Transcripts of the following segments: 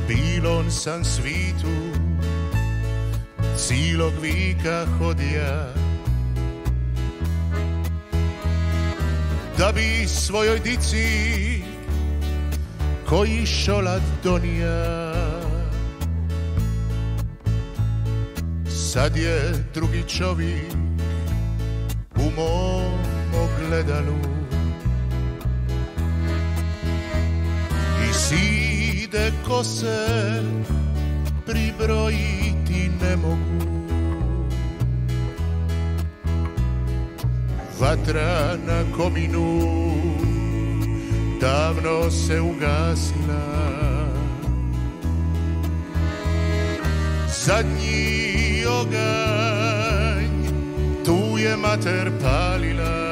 cilom sam svitu Cilog vika hodija Da bi svojoj dici Koji šolat donija. Sad je drugi čovjek U mom ogledalu side kose pribrojiti ne mogu. Vatra na kominu davno se ugasla Zadnji oganj tu je mater palila.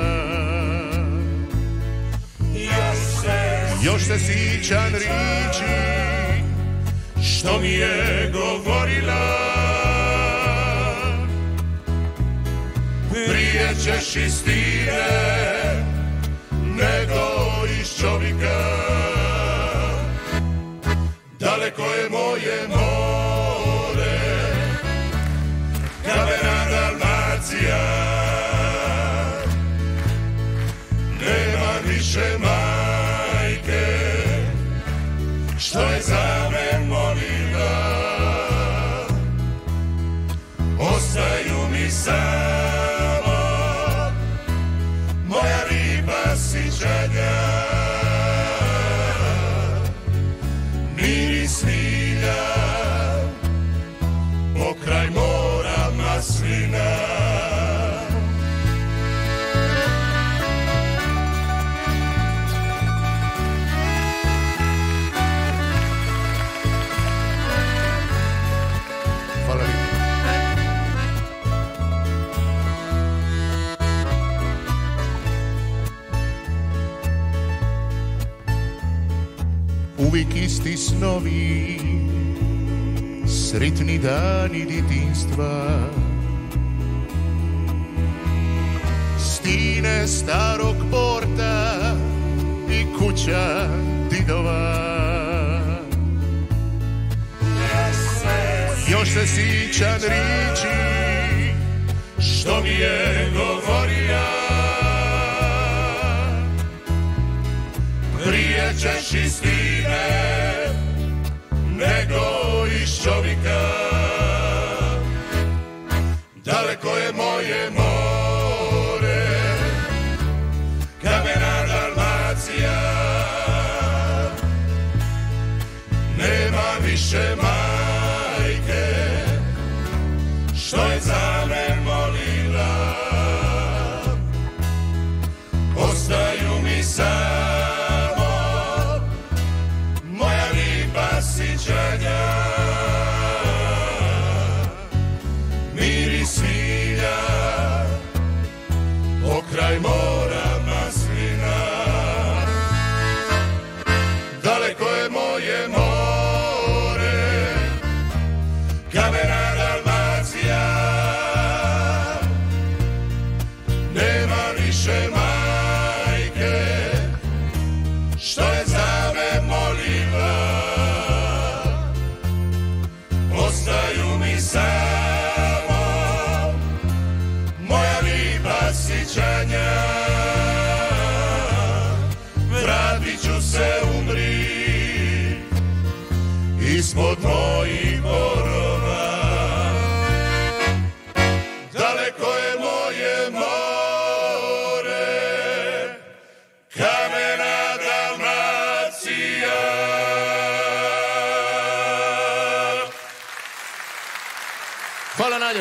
Još se, se sićan riči mi je govorila. Prije ćeš iz stine nego iz čovjeka. Daleko je moje more Uvijek isti snovi Sritni dani djetinstva Stine starog porta I kuća didova. Još se sićan riči Što mi je govorio. Prije ćeš iz Daleko je moje more Kamena Dalmacija. Nema više majke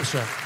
Thanks, Chuck.